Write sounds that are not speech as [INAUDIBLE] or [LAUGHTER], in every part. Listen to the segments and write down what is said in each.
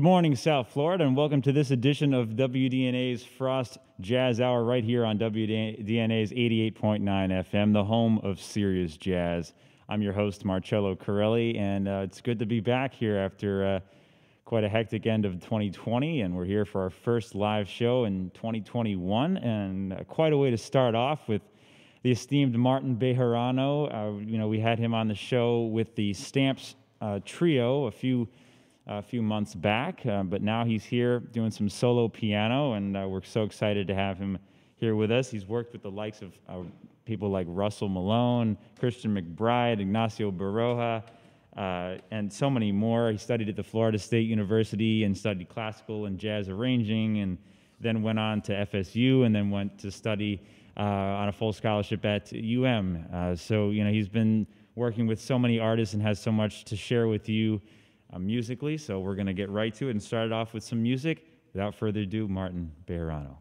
Good morning, South Florida, and welcome to this edition of WDNA's Frost Jazz Hour right here on WDNA's 88.9 FM, the home of serious jazz. I'm your host, Marcello Corelli, and uh, it's good to be back here after uh, quite a hectic end of 2020, and we're here for our first live show in 2021, and uh, quite a way to start off with the esteemed Martin Bejerano. Uh, you know, we had him on the show with the Stamps uh, Trio a few a few months back, uh, but now he's here doing some solo piano, and uh, we're so excited to have him here with us. He's worked with the likes of uh, people like Russell Malone, Christian McBride, Ignacio Berroa, uh, and so many more. He studied at the Florida State University and studied classical and jazz arranging, and then went on to FSU, and then went to study uh, on a full scholarship at UM. So you know he's been working with so many artists and has so much to share with you uh, musically. So we're going to get right to it and start it off with some music. Without further ado, Martin Bejerano.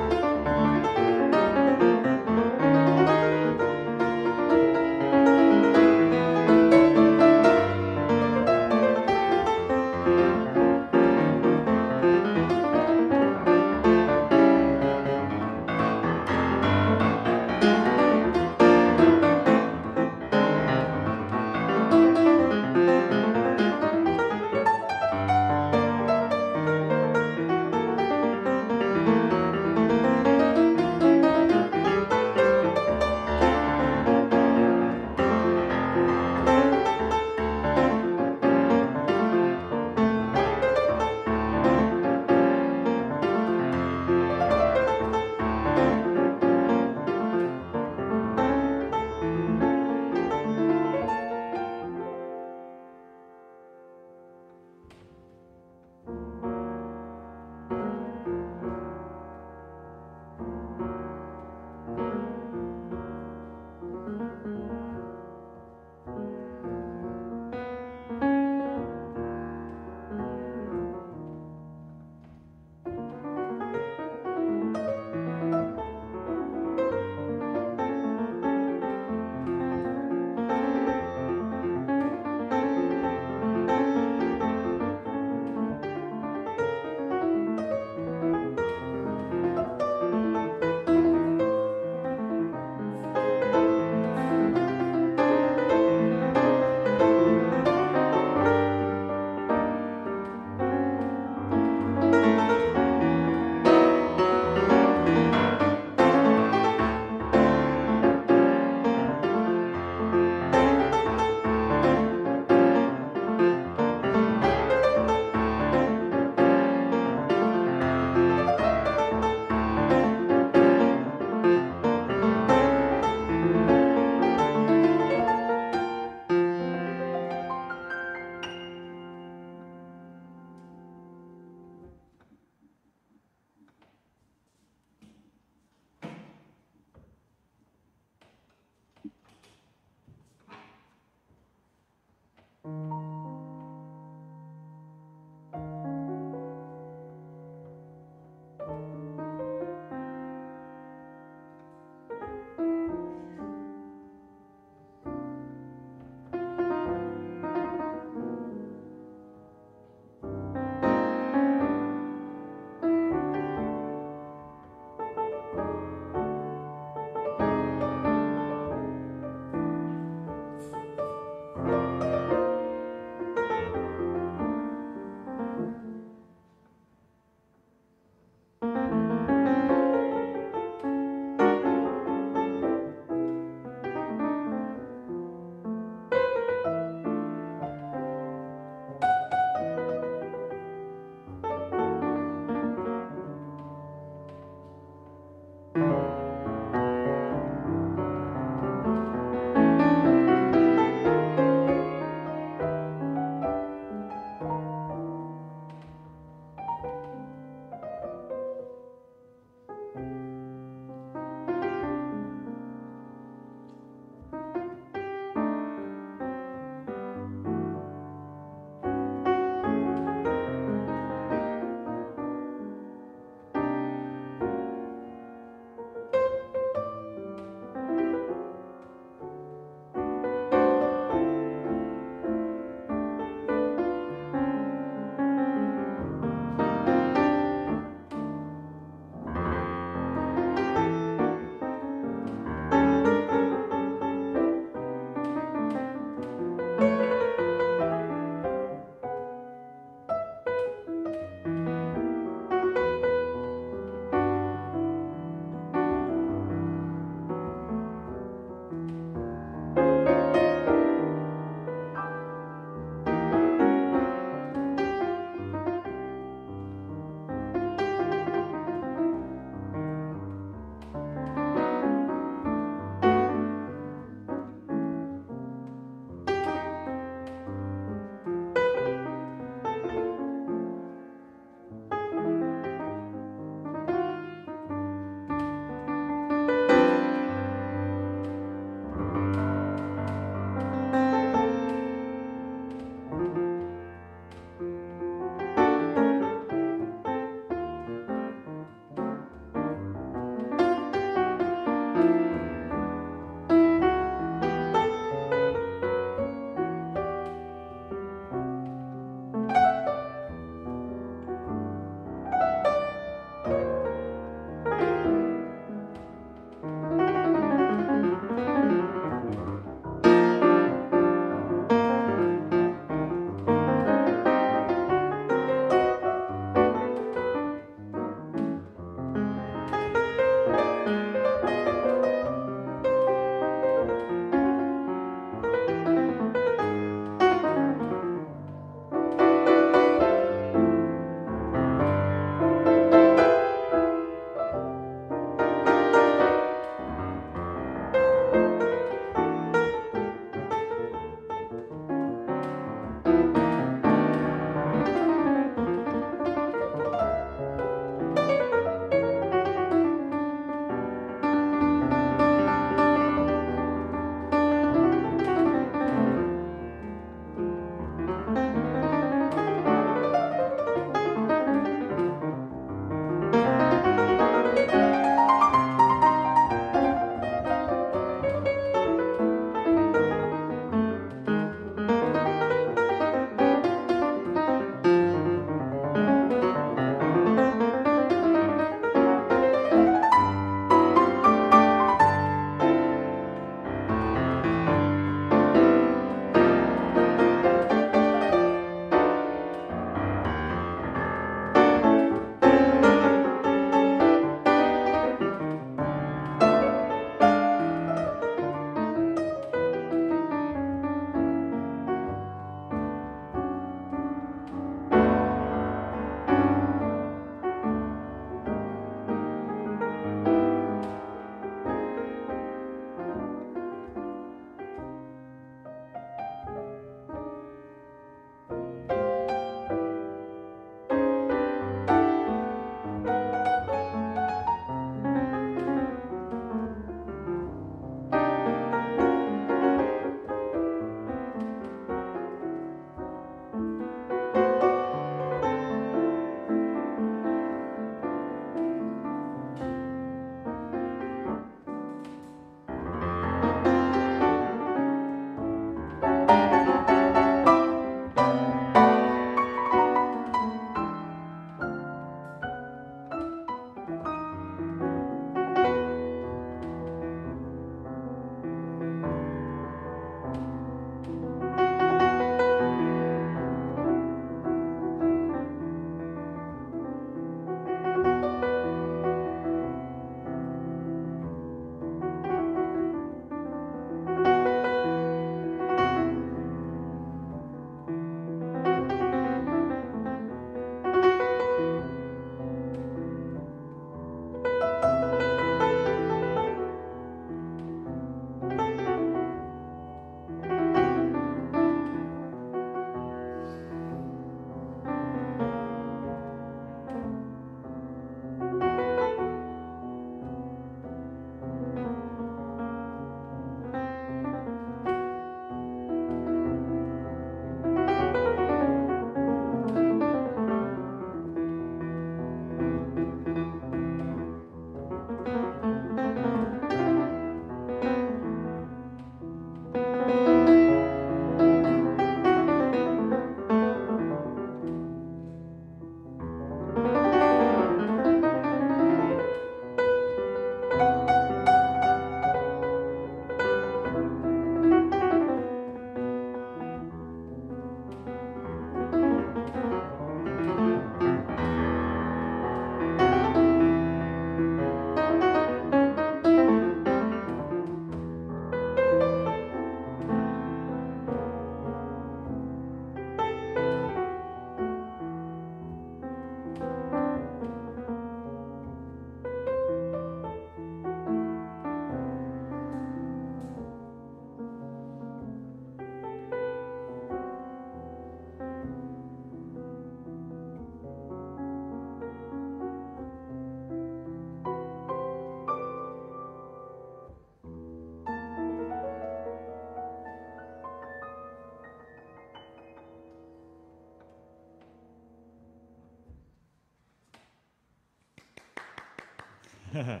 [LAUGHS]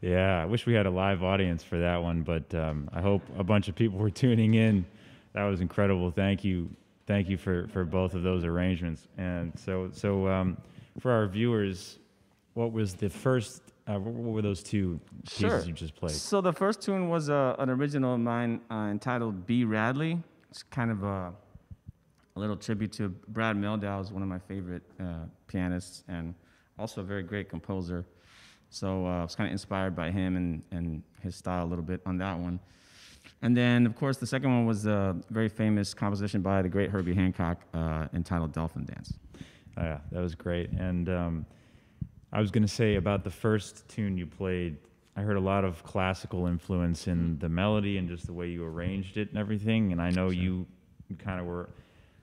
yeah, I wish we had a live audience for that one, but um, I hope a bunch of people were [LAUGHS] tuning in. That was incredible. Thank you, thank you for, for both of those arrangements. And so, so um, for our viewers, what was the first? Uh, what were those two pieces Sure. you just played? So the first tune was uh, an original of mine uh, entitled "B Radley." It's kind of a, a little tribute to Brad Mehldau, is one of my favorite uh, pianists and also a very great composer. So uh, I was kind of inspired by him and, and his style a little bit on that one. And then, of course, the second one was a very famous composition by the great Herbie Hancock uh, entitled "Dolphin Dance." Oh, yeah, that was great. And um, I was going to say about the first tune you played, I heard a lot of classical influence in the melody and just the way you arranged it and everything. And I know you kind of were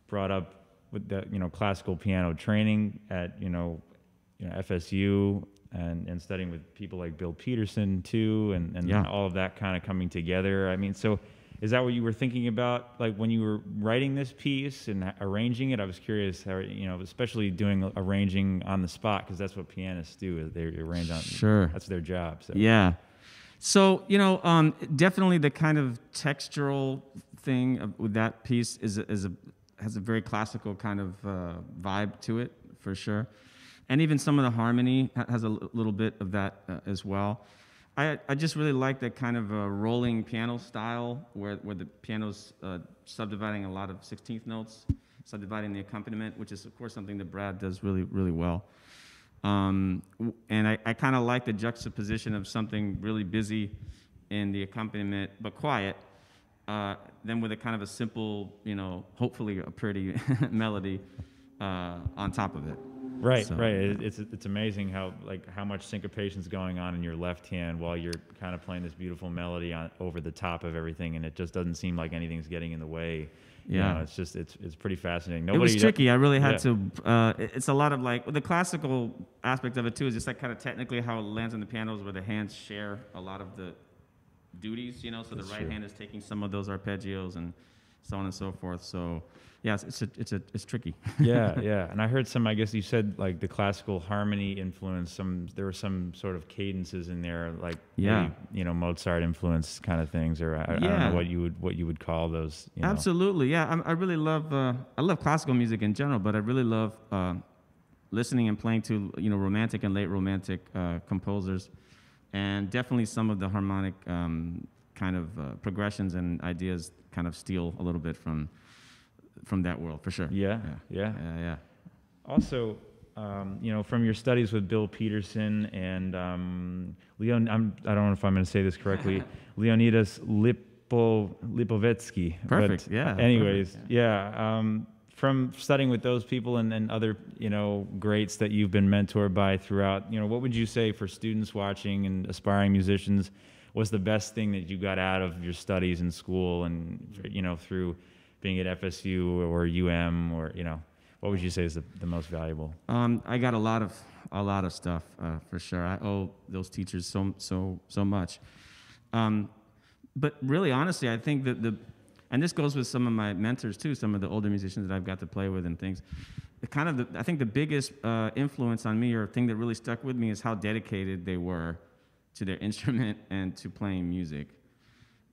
brought up with the you know, classical piano training at, you know, you know FSU and, and studying with people like Bill Peterson too, and, and Yeah. all of that kind of coming together. I mean, so is that what you were thinking about, like when you were writing this piece and arranging it? I was curious how, you know, especially doing arranging on the spot because that's what pianists do. They arrange on. Sure. That's their job. So. Yeah. So you know, um, definitely the kind of textural thing of, with that piece is is a has a very classical kind of uh, vibe to it for sure, and even some of the harmony has a little bit of that uh, as well. I, I just really like that kind of uh, rolling piano style where, where the piano's uh, subdividing a lot of 16th notes, subdividing the accompaniment, which is, of course, something that Brad does really, really well. Um, and I, I kind of like the juxtaposition of something really busy in the accompaniment, but quiet, uh, then with a kind of a simple, you know, hopefully a pretty [LAUGHS] melody uh, on top of it. Right, So- right. It, it's it's amazing how like how much syncopation's going on in your left hand while you're kind of playing this beautiful melody on over the top of everything, and it just doesn't seem like anything's getting in the way. You Yeah. know, it's just it's it's pretty fascinating. it was tricky. I really had yeah. to. Uh, it's a lot of like the classical aspect of it too. Is just like kind of technically how it lands on the pianos, where the hands share a lot of the duties. You know, so That's the right true. hand is taking some of those arpeggios and so on and so forth. So, yeah, it's it's a, it's, a, it's tricky. yeah, yeah. [LAUGHS] And I heard some. I guess you said like the classical harmony influence. Some there were some sort of cadences in there, like Yeah. maybe, you know Mozart influence kind of things, or I, I don't Yeah. know what you would what you would call those. You know. Absolutely, yeah. I'm, I really love uh, I love classical music in general, but I really love uh, listening and playing to you know romantic and late romantic uh, composers, and definitely some of the harmonic um, kind of uh, progressions and ideas kind of steal a little bit from from that world for sure. Yeah, yeah, yeah. yeah. yeah. Also, um, you know, from your studies with Bill Peterson and um, Leon, I'm, I don't know if I'm going to say this correctly, [LAUGHS] Leonidas Lipo, Lipovetsky. But Perfect, yeah, Anyways, perfect, yeah. um, from studying with those people and, and other, you know, greats that you've been mentored by throughout, you know, what would you say for students watching and aspiring musicians was the best thing that you got out of your studies in school and, you know, through being at FSU or UM or, you know, what would you say is the, the most valuable? Um, I got a lot of a lot of stuff uh, for sure. I owe those teachers so so so much. Um, but really, honestly, I think that the and this goes with some of my mentors too, some of the older musicians that I've got to play with and things. The kind of the, I think the biggest uh, influence on me or thing that really stuck with me is how dedicated they were to their [LAUGHS] instrument and to playing music,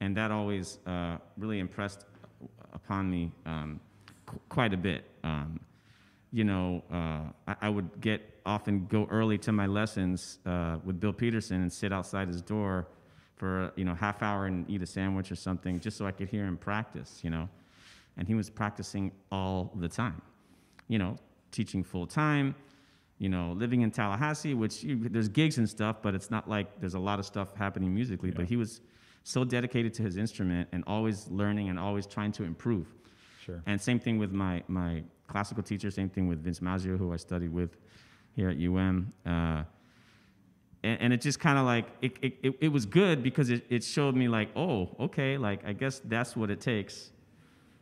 and that always uh, really impressed upon me um, qu- quite a bit. Um, you know, uh, I, I would get often go early to my lessons uh, with Bill Peterson and sit outside his door for you know half hour and eat a sandwich or something just so I could hear him practice. You know, and he was practicing all the time. You know, teaching full time. You know, living in Tallahassee, which you, there's gigs and stuff, but it's not like there's a lot of stuff happening musically. But he was so dedicated to his instrument and always learning and always trying to improve. Sure. And same thing with my, my classical teacher, same thing with Vince Maggio, who I studied with here at UM. Uh, and, and it just kind of like, it, it, it, it was good because it, it showed me like, oh, okay, like I guess that's what it takes,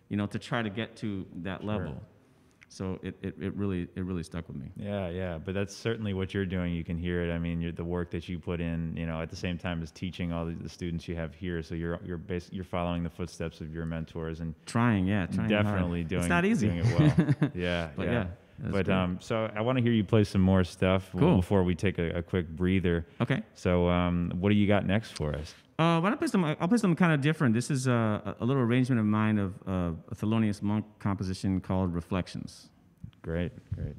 you know, to try to get to that level. So it, it, it really it really stuck with me. Yeah, yeah, but that's certainly what you're doing. You can hear it. I mean, you're, the work that you put in, you know, at the same time as teaching all the, the students you have here. So you're you're bas- you're following the footsteps of your mentors and Trying, yeah, trying hard. definitely doing It's not easy. doing it well. [LAUGHS] yeah, But yeah. yeah. But great. um, so I want to hear you play some more stuff Cool. before we take a, a quick breather. Okay. So um, what do you got next for us? Uh, why don't I play some? I'll play something kind of different. This is a, a little arrangement of mine of uh, a Thelonious Monk composition called Reflections. Great, great.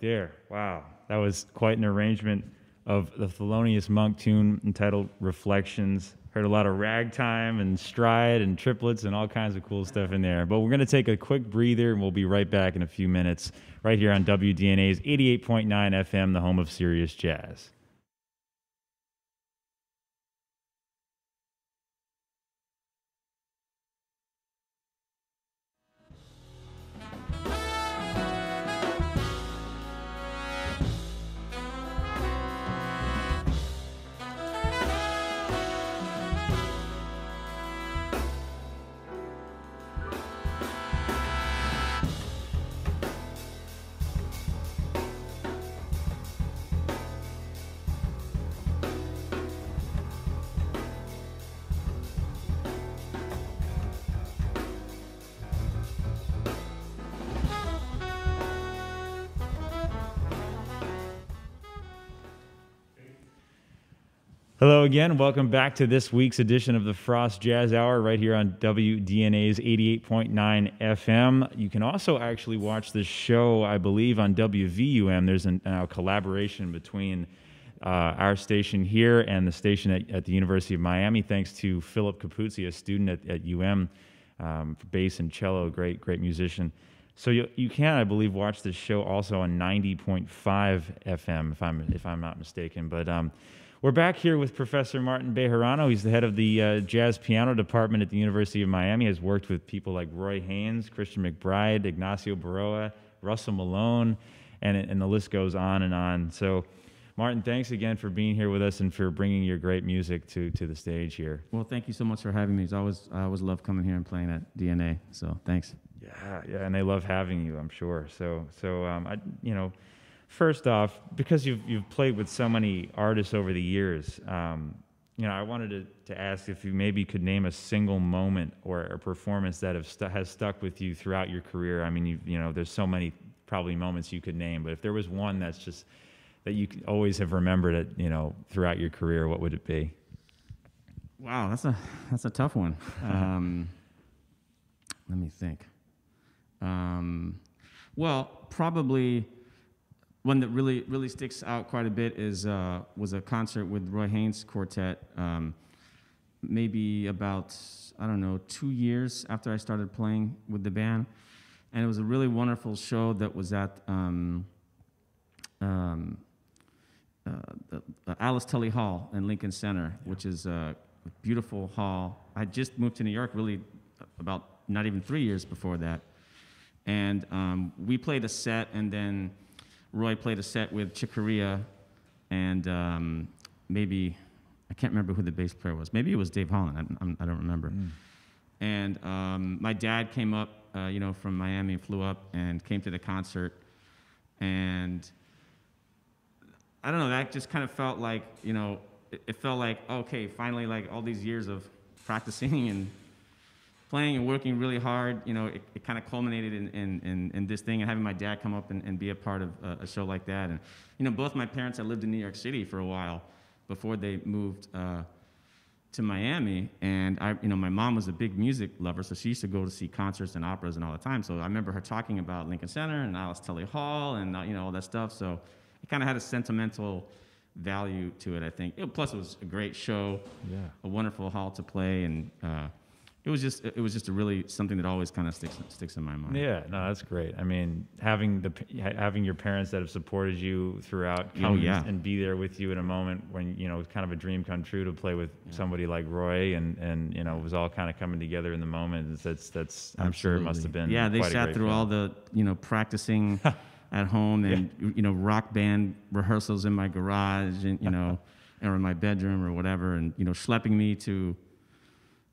There. Wow. That was quite an arrangement of the Thelonious Monk tune entitled Reflections. Heard a lot of ragtime and stride and triplets and all kinds of cool stuff in there. But we're going to take a quick breather and we'll be right back in a few minutes right here on WDNA's 88.9 FM, the home of serious Jazz. Hello again. Welcome back to this week's edition of the Frost Jazz Hour right here on WDNA's 88.9 FM. You can also actually watch the show, I believe, on WVUM. There's a now collaboration between uh, our station here and the station at, at, the University of Miami, thanks to Philip Capuzzi, a student at, at UM um, bass and cello, great, great musician. So you, you can, I believe, watch this show also on 90.5 FM, if I'm, if I'm not mistaken. But um, we're back here with Professor Martin Bejerano. He's the head of the uh, jazz piano department at the University of Miami. Has worked with people like Roy Haynes, Christian McBride, Ignacio Berroa, Russell Malone, and, and the list goes on and on. So, Martin, thanks again for being here with us and for bringing your great music to, to the stage here. Well, thank you so much for having me. It's always, I always love coming here and playing at DNA. So, thanks. Yeah, yeah, and they love having you, I'm sure. So, so um, I, you know first off, because you've you've played with so many artists over the years, um, you know, I wanted to, to ask if you maybe could name a single moment or a performance that have stu- has stuck with you throughout your career. I mean, you you know, there's so many probably moments you could name, but if there was one that's just that you always have remembered it, you know, throughout your career, what would it be? Wow, that's a that's a tough one. Um, let me think. Um, well, probably one that really really sticks out quite a bit is uh, was a concert with Roy Haynes Quartet. Um, maybe about I don't know two years after I started playing with the band, and it was a really wonderful show that was at um, um, uh, the, uh, Alice Tully Hall in Lincoln Center, which is a beautiful hall. I just moved to New York really about not even three years before that, and um, we played a set and then Roy played a set with Chick Corea and um, maybe, I can't remember who the bass player was. Maybe it was Dave Holland. I, I'm, I do not remember. Mm. And um, my dad came up, uh, you know, from Miami, and flew up and came to the concert. And I don't know, that just kind of felt like, you know, it, it felt like, okay, finally, like all these years of practicing [LAUGHS] and playing and working really hard, you know, it, it kind of culminated in, in, in, in, this thing and having my dad come up and, and be a part of a, a, show like that. And, you know, both my parents had lived in New York City for a while before they moved uh, to Miami. And I, you know, my mom was a big music lover, so she used to go to see concerts and operas and all the time. So I remember her talking about Lincoln Center and Alice Tully Hall and, uh, you know, all that stuff. So it kind of had a sentimental value to it, I think. It, plus, it was a great show, yeah. a wonderful hall to play, and uh, it was just it was just a really something that always kind of sticks sticks in my mind. Yeah, no, that's great. I mean, having the having your parents that have supported you throughout, oh yeah, and be there with you in a moment when you know it's kind of a dream come true to play with yeah. somebody like Roy, and and you know it was all kind of coming together in the moment. That's that's I'm sure it must have been. Yeah, they sat through all the you know practicing [LAUGHS] at home and yeah. you know rock band rehearsals in my garage and you know or in my bedroom or whatever, and you know schlepping me to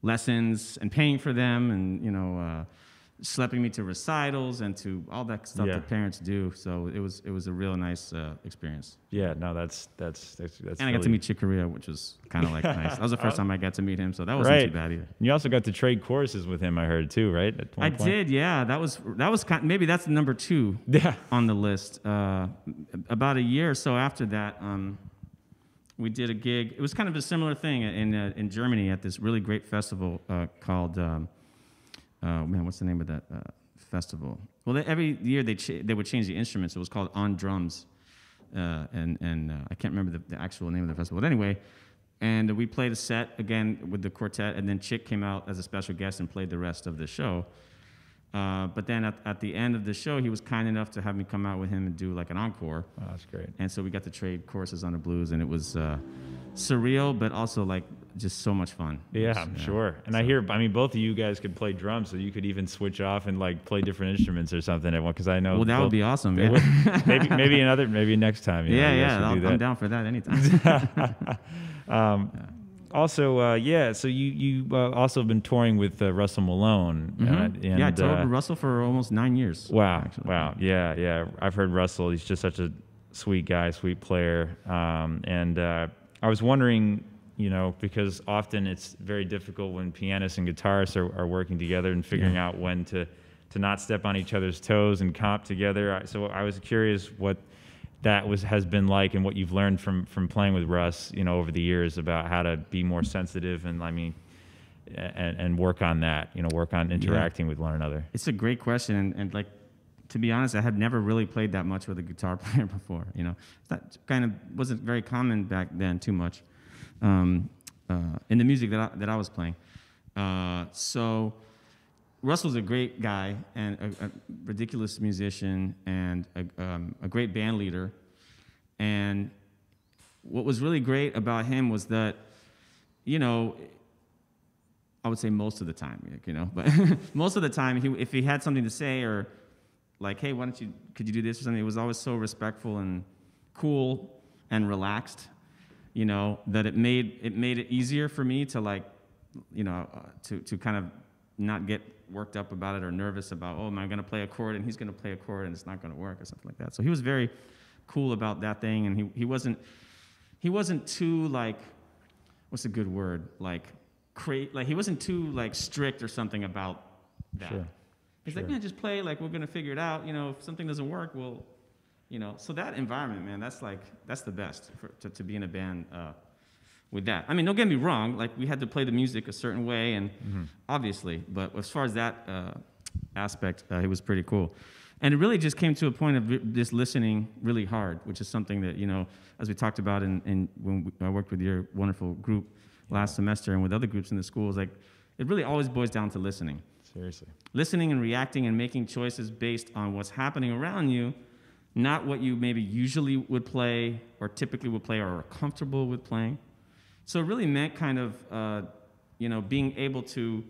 lessons and paying for them and you know uh, schlepping me to recitals and to all that stuff yeah. that parents do. So it was it was a real nice uh, experience. Yeah, no, that's that's that's. that's and really... I got to meet Chick Corea, which was kind of like nice. That was the first [LAUGHS] time I got to meet him, so that wasn't right. too bad either. And You also got to trade courses with him, I heard too, right? I point? did, yeah. That was that was kind, maybe that's number two [LAUGHS] yeah. on the list. Uh, about a year or so after that. Um, we did a gig. It was kind of a similar thing in uh, in Germany at this really great festival uh, called um, uh, man, what's the name of that? Uh, festival. Well, they, every year they ch- they would change the instruments. It was called On Drums, uh, and and uh, I can't remember the, the actual name of the festival. But anyway, and we played a set again with the quartet, and then Chick came out as a special guest and played the rest of the show. Uh, but then at, at the end of the show, he was kind enough to have me come out with him and do like an encore. Oh, that's great. And so we got to trade courses on the blues, and it was uh, surreal, but also like just so much fun. Yeah, was, I'm sure. And I hear, I mean, both of you guys could play drums, so you could even switch off and like play different instruments or something. Because I know. Well, that would be awesome. Yeah, would- [LAUGHS] maybe, maybe another, maybe next time. you know, yeah, yeah. Do I'm down for that anytime. [LAUGHS] Also, uh, yeah. So you you uh, also been touring with uh, Russell Malone. uh, and, Mm-hmm. yeah, I toured uh, with Russell for almost nine years. Wow, actually. wow, yeah, yeah. I've heard Russell. He's just such a sweet guy, sweet player. Um, and uh, I was wondering, you know, because often it's very difficult when pianists and guitarists are, are working together and figuring out when to to not step on each other's toes and comp together. So I was curious what that was has been like and what you've learned from from playing with Russ, you know, over the years about how to be more sensitive and I mean. And, and work on that, you know, work on interacting with one another. It's a great question, and, and like to be honest, I had never really played that much with a guitar [LAUGHS] player before. You know, that kind of wasn't very common back then too much um, uh, in the music that I, that I was playing. Uh, so Russell's a great guy and a, a ridiculous musician and a, um, a great band leader. And what was really great about him was that, you know, I would say most of the time, you know, but [LAUGHS] most of the time, he, if he had something to say or like, hey, why don't you, could you do this or something? It was always so respectful and cool and relaxed, you know, that it made it made it easier for me to like, you know, uh, to to kind of not get worked up about it or nervous about, oh, am I going to play a chord and he's going to play a chord and it's not going to work or something like that. So he was very cool about that thing, and he he wasn't he wasn't too like, what's a good word like. Cra- like he wasn't too like strict or something about that. Sure. He's like, Sure. man, just play. Like we're gonna figure it out. You know, if something doesn't work, we'll, you know. So that environment, man, that's like that's the best for, to, to be in a band uh, with that. I mean, don't get me wrong. Like we had to play the music a certain way, and obviously, but as far as that uh, aspect, uh, it was pretty cool. And it really just came to a point of re- just listening really hard, which is something that you know, as we talked about in, in when we, I worked with your wonderful group last semester and with other groups in the schools, like it really always boils down to listening Seriously. listening and reacting and making choices based on what's happening around you, not what you maybe usually would play or typically would play or are comfortable with playing. So it really meant kind of, uh, you know, being able to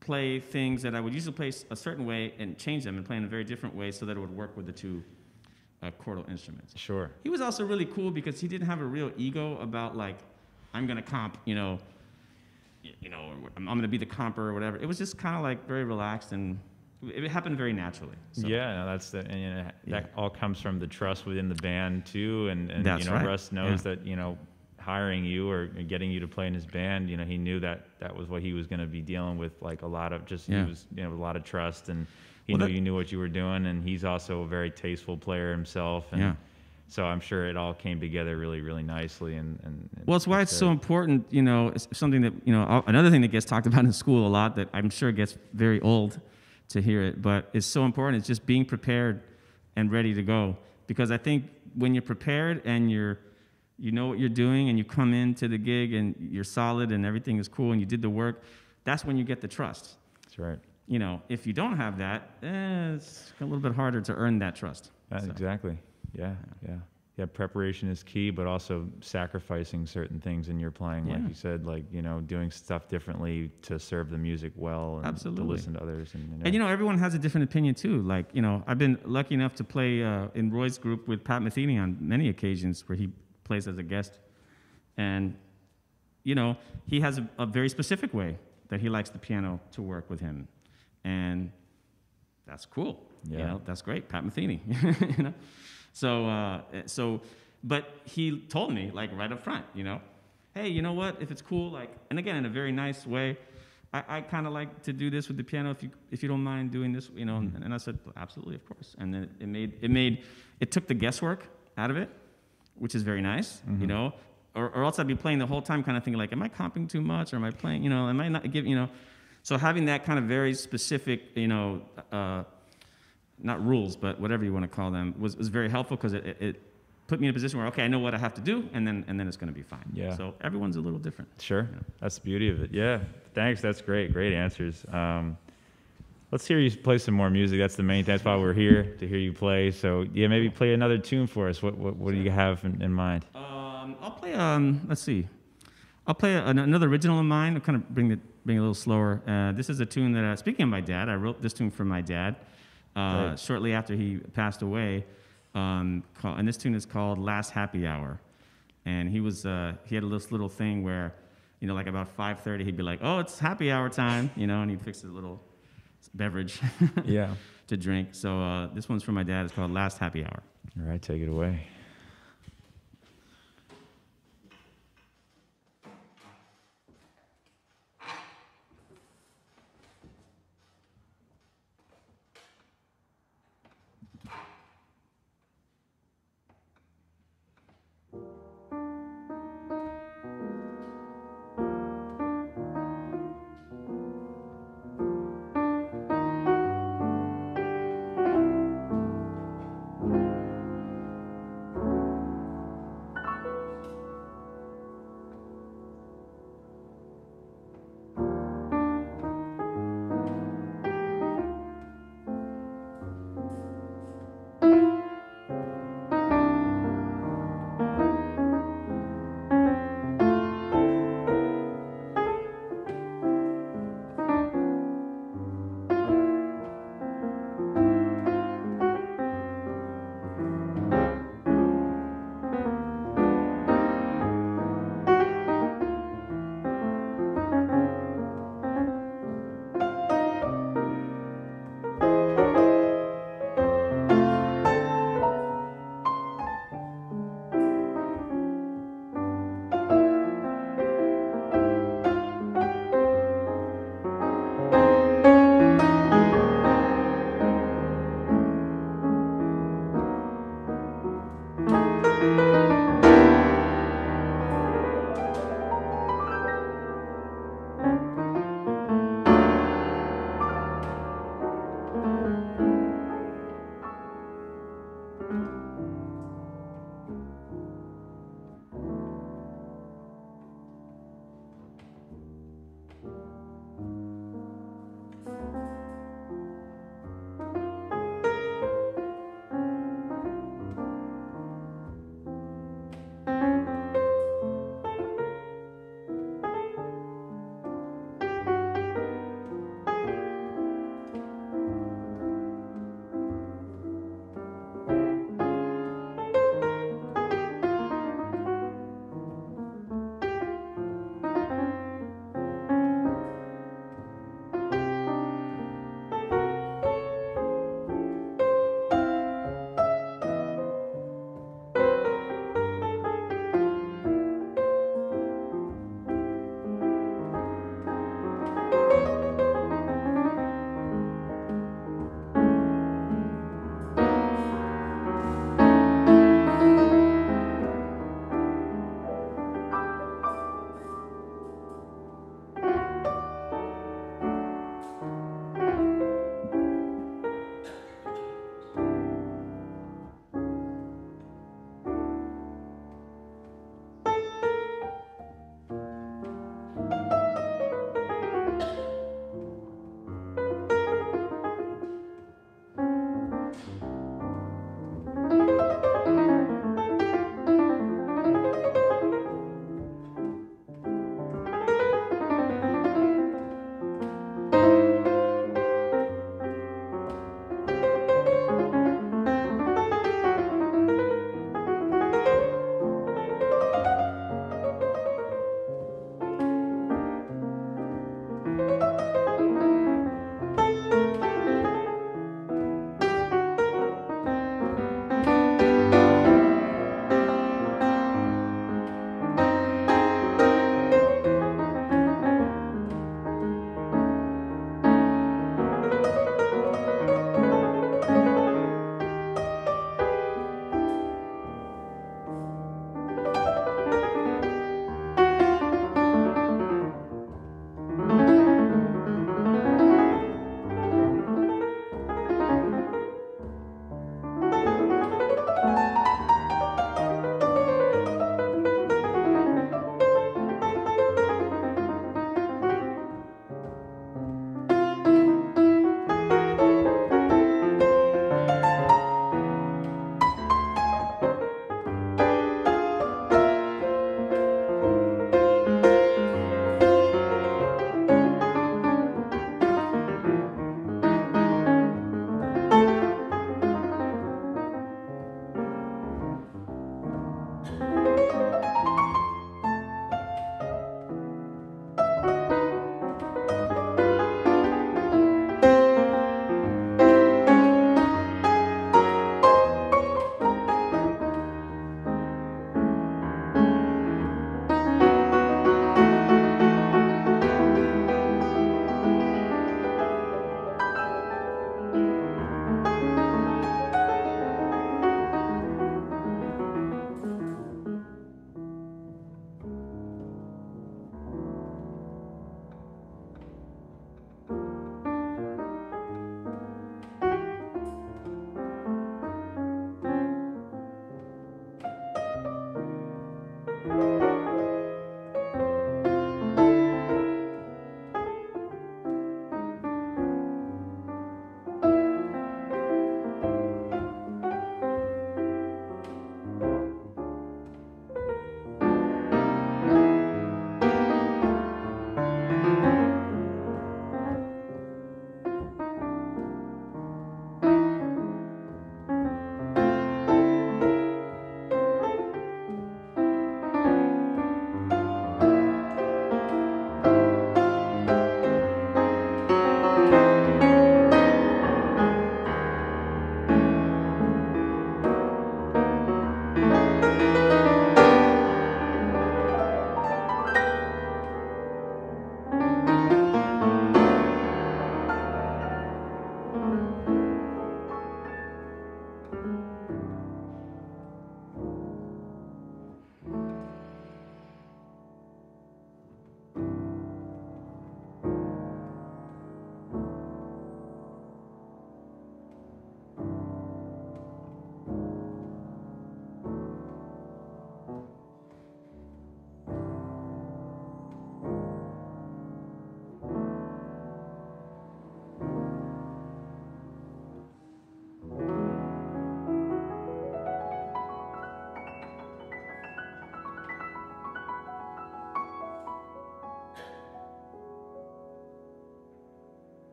play things that I would usually play a certain way and change them and play in a very different way so that it would work with the two uh, chordal instruments. Sure. He was also really cool because he didn't have a real ego about like, I'm gonna comp, you know, you know, I'm, I'm gonna be the comper or whatever. It was just kind of like very relaxed and it, it happened very naturally. So, Yeah, no, that's the and you know, that Yeah. all comes from the trust within the band too, and, and you know right, Russ knows yeah. that you know hiring you or getting you to play in his band, you know he knew that that was what he was going to be dealing with, like a lot of just Yeah. he was you know a lot of trust, and he Well, knew that- you knew what you were doing, and he's also a very tasteful player himself, and Yeah. so I'm sure it all came together really really nicely, and, and, and Well, it's why it's so important, you know, it's something that, you know, another thing that gets talked about in school a lot that I'm sure gets very old to hear it, but it's so important. It's just being prepared and ready to go. Because I think when you're prepared and you're, you know what you're doing and you come into the gig and you're solid and everything is cool and you did the work, that's when you get the trust. That's right. You know, if you don't have that, eh, it's a little bit harder to earn that trust. That- So, Exactly. Yeah, yeah, yeah. Preparation is key, but also sacrificing certain things in your playing, like you said, like you know, doing stuff differently to serve the music well and Absolutely. to listen to others. And you know, And you know, everyone has a different opinion too. Like, you know, I've been lucky enough to play uh, in Roy's group with Pat Metheny on many occasions where he plays as a guest. And, you know, he has a, a very specific way that he likes the piano to work with him. And that's cool. You Yeah. know, that's great. Pat Metheny. [LAUGHS] you know? So, uh, so, but he told me, like, right up front, you know, hey, you know what? If it's cool, like, and again, in a very nice way, I, I kind of like to do this with the piano if you if you don't mind doing this, you know. And, and I said, absolutely, of course. And then it made it made it took the guesswork out of it, which is very nice, you know. Or, or else I'd be playing the whole time, kind of thinking like, am I comping too much, or am I playing, you know, am I not giving, you know. So having that kind of very specific, you know, uh, not rules, but whatever you want to call them, was, was very helpful because it, it, it put me in a position where okay, I know what I have to do, and then and then it's going to be fine. Yeah. So everyone's a little different. Sure. Yeah. That's the beauty of it. Yeah. Thanks. That's great. Great answers. Um, let's hear you play some more music. That's the main. That's why we're here to hear you play. So yeah, maybe play another tune for us. What what, what do you have in, in mind? Um, I'll play. Um, let's see. I'll play an, another original of mine. I'll kind of bring it bring it a little slower. Uh, this is a tune that, uh, speaking of my dad, I wrote this tune for my dad uh, Right. shortly after he passed away. Um, call, and this tune is called "Last Happy Hour." And he was uh, he had this little thing where, you know, like about 5:30, he'd be like, "Oh, it's happy hour time," you know, and he'd fix a little beverage Yeah. [LAUGHS] to drink. So uh, this one's from my dad. It's called "Last Happy Hour." All right. Take it away.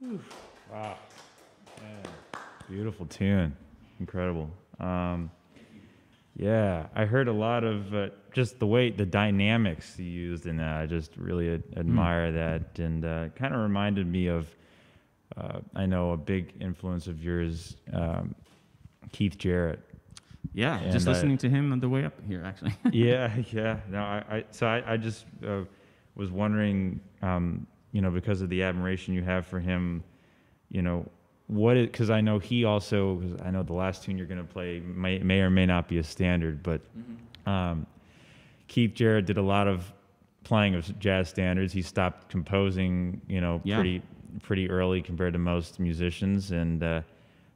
Wow. Man. Beautiful tune. Incredible. Um, yeah, I heard a lot of uh, just the way the dynamics you used in that. I just really ad- admire that, and uh, kind of reminded me of. Uh, I know a big influence of yours, um, Keith Jarrett. Yeah, And just I- listening to him on the way up here, actually. [LAUGHS] yeah, yeah. No, I, I so I, I just uh, was wondering, um, you know, because of the admiration you have for him, you know, what it because I know he also 'cause I know the last tune you're gonna play may may or may not be a standard, but um, Keith Jarrett did a lot of playing of jazz standards. He stopped composing, you know, Yeah. pretty pretty early compared to most musicians. And uh,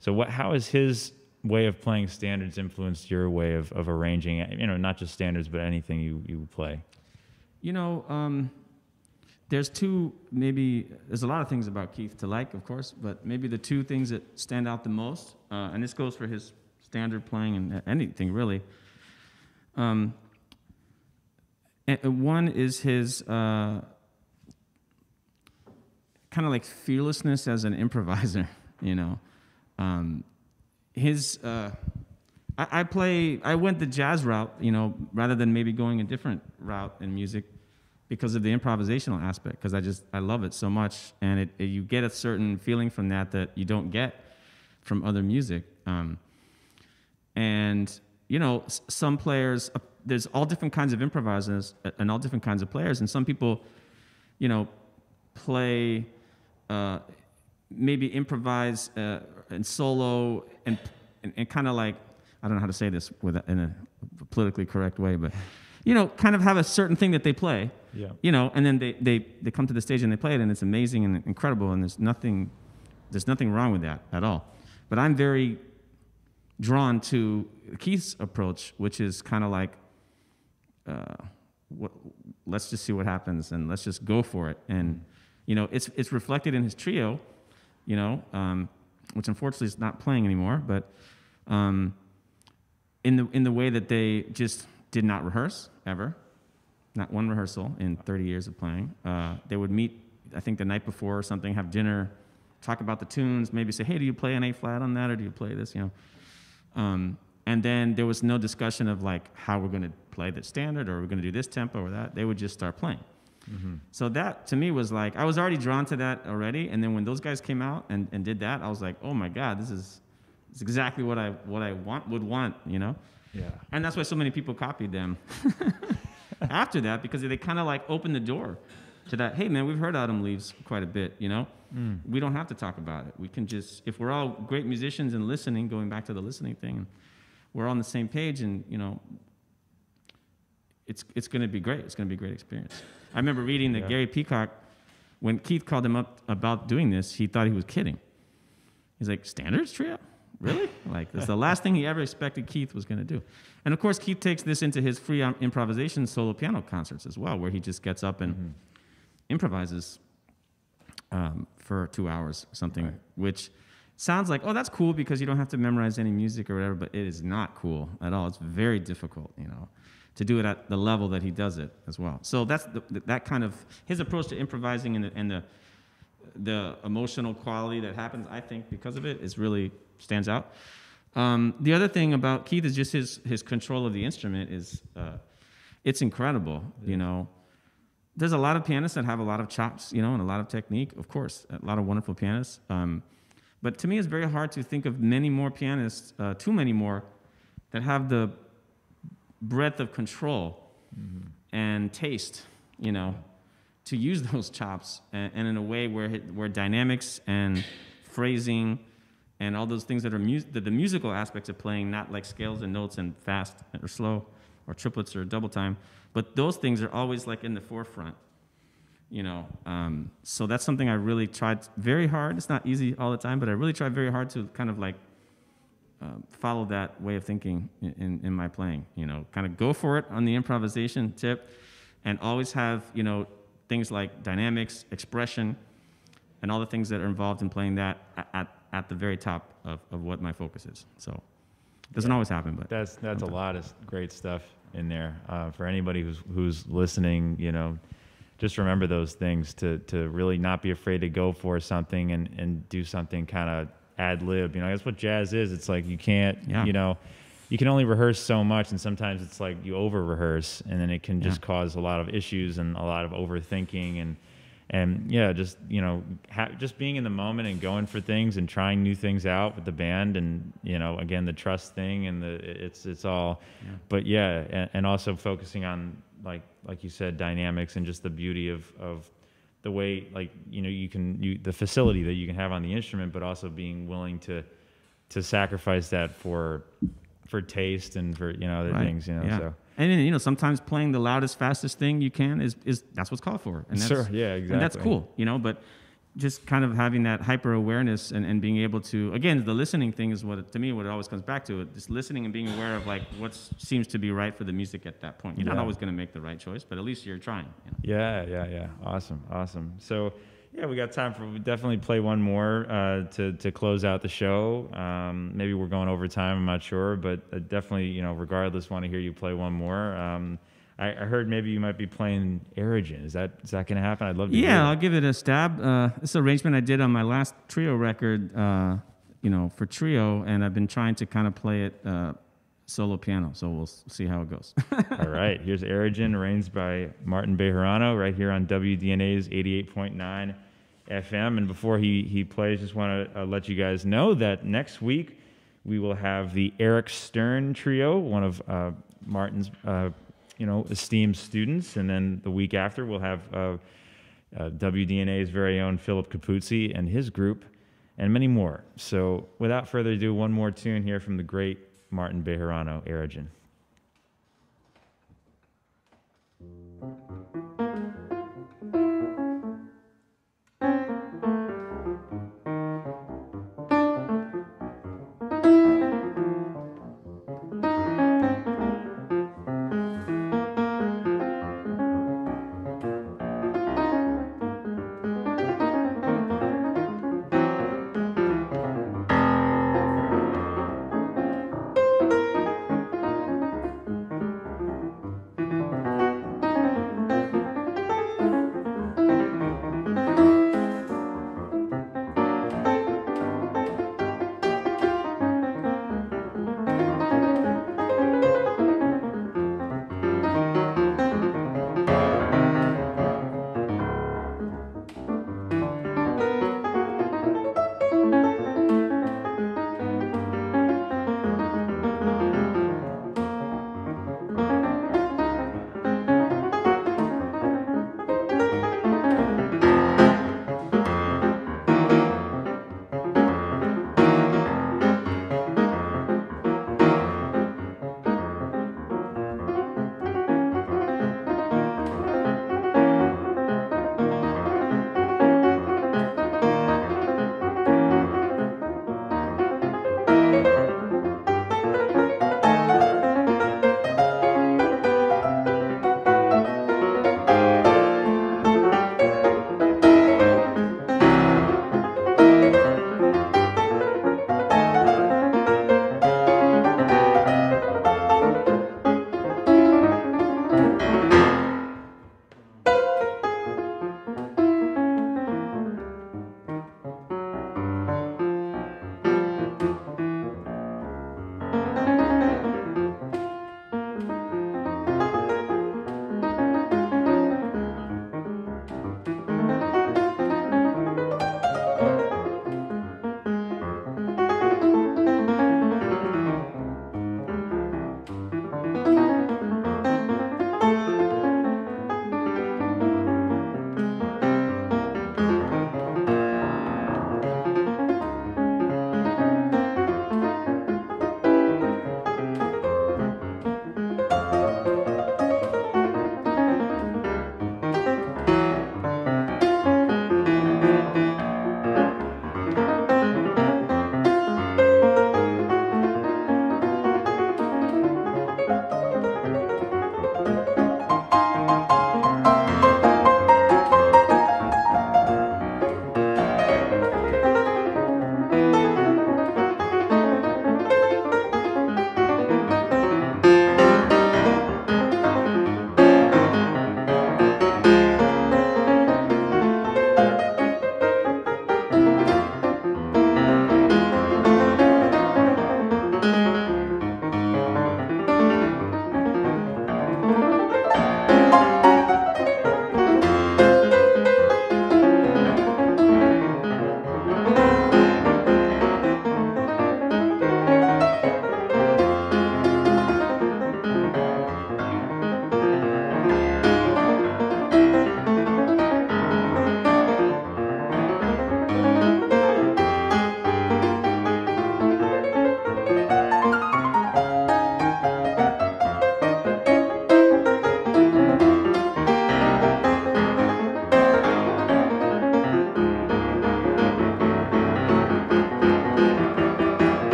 so, what? How has his way of playing standards influenced your way of, of arranging? You know, not just standards, but anything you you play. You know, um, there's two, maybe, there's a lot of things about Keith to like, of course, but maybe the two things that stand out the most, uh, and this goes for his standard playing and anything really. Um, and one is his uh, kind of like fearlessness as an [LAUGHS] improviser, you know. Um, his, uh, I, I play. I went the jazz route, you know, rather than maybe going a different route in music, because of the improvisational aspect. Because I just I love it so much, and it, it- you get a certain feeling from that that you don't get from other music. Um, and you know, some players, uh, there's all different kinds of improvisers uh, and all different kinds of players, and some people, you know, play. Uh, maybe improvise uh, and solo and and, and kind of like I don't know how to say this with in a politically correct way, but you know, kind of have a certain thing that they play. Yeah. You know, and then they, they, they come to the stage and they play it, and it's amazing and incredible, and there's nothing there's nothing wrong with that at all. But I'm very drawn to Keith's approach, which is kind of like, uh, what, let's just see what happens and let's just go for it. And you know, it's it's reflected in his trio, you know, um, which unfortunately is not playing anymore. But um, in the in the way that they just did not rehearse ever, not one rehearsal in 30 years of playing. Uh, they would meet, I think, the night before or something, have dinner, talk about the tunes, maybe say, hey, do you play an A flat on that or do you play this? You know. Um, and then there was no discussion of like how we're going to play the standard or we're going to do this tempo or that. They would just start playing. So that to me was like I was already drawn to that already, and then when those guys came out and, and did that, I was like, oh my god, this is, this is exactly what I what I want would want, you know. Yeah. And that's why so many people copied them [LAUGHS] after that because they kind of like opened the door to that. Hey, man, we've heard Autumn Leaves quite a bit, you know? Mm. We don't have to talk about it. We can just, if we're all great musicians and listening, going back to the listening thing, we're on the same page and, you know, it's, it's going to be great. It's going to be a great experience. I remember reading that Yeah. Gary Peacock, when Keith called him up about doing this, he thought he was kidding. He's like, Standards Trio? Really? like, that's the last thing he ever expected Keith was going to do. And of course, Keith takes this into his free um, improvisation solo piano concerts as well, where he just gets up and improvises um, for two hours or something, Right. which sounds like, oh, that's cool because you don't have to memorize any music or whatever, but it is not cool at all. It's very difficult, you know, to do it at the level that he does it as well. So that's the, that kind of his approach to improvising and the, and the the emotional quality that happens, I think, because of it, is really stands out. Um, the other thing about Keith is just his his control of the instrument is uh, it's incredible. You know, there's a lot of pianists that have a lot of chops, you know, and a lot of technique. Of course, a lot of wonderful pianists. Um, but to me, it's very hard to think of many more pianists, uh, too many more, that have the breadth of control and taste, you know, to use [LAUGHS] those chops and, and in a way where where dynamics and phrasing and all those things that are mus- the, the musical aspects of playing, not like scales and notes and fast or slow or triplets or double time, but those things are always like in the forefront. You know, um, so that's something I really tried very hard. It's not easy all the time, but I really tried very hard to kind of like um, follow that way of thinking in, in, in my playing. You know, kind of go for it on the improvisation tip, and always have you know things like dynamics, expression, and all the things that are involved in playing that at, at, at the very top of, of what my focus is. So it doesn't Yeah. always happen, but That's that's a lot of great stuff in there uh, for anybody who's who's listening. You know, just remember those things to to really not be afraid to go for something and and do something kind of ad lib. You know, that's what jazz is. It's like you can't, Yeah. you know, you can only rehearse so much, and sometimes it's like you over rehearse, and then it can just Yeah. cause a lot of issues and a lot of overthinking and and yeah, just you know, ha- just being in the moment and going for things and trying new things out with the band, and you know, again, the trust thing and the it's it's all, but yeah, and, and also focusing on like like you said, dynamics and just the beauty of of the way like you know you can you the facility that you can have on the instrument, but also being willing to to sacrifice that for for taste and for you know other Right. things, you know. Yeah. So And then, you know, sometimes playing the loudest, fastest thing you can is is that's what's called for. And that's, Sure, yeah, exactly. And that's cool, you know. But just kind of having that hyper awareness and, and being able to again the listening thing is what to me what it always comes back to just listening and being aware of like what seems to be right for the music at that point you're not always going to make the right choice but at least you're trying you know? Yeah, yeah, yeah. Awesome, awesome. So, yeah, we got time for we definitely play one more uh, to to close out the show. Um, maybe we're going over time. I'm not sure, but uh, definitely, you know, regardless, want to hear you play one more. Um, I, I heard maybe you might be playing Airegin. Is that is that going to happen? I'd love to. Yeah, it. I'll give it a stab. Uh, this arrangement I did on my last trio record, uh, you know, for trio, and I've been trying to kind of play it uh, solo piano. So we'll see how it goes. [LAUGHS] All right, here's Airegin, arranged by Martin Bejerano, right here on WDNA's 88.9 FM. And before he, he plays, just want to uh, let you guys know that next week we will have the Eric Stern Trio, one of uh, Martin's, uh, you know, esteemed students. And then the week after, we'll have uh, uh, WDNA's very own Philip Capuzzi and his group, and many more. So without further ado, one more tune here from the great Martin Bejerano, Airegin.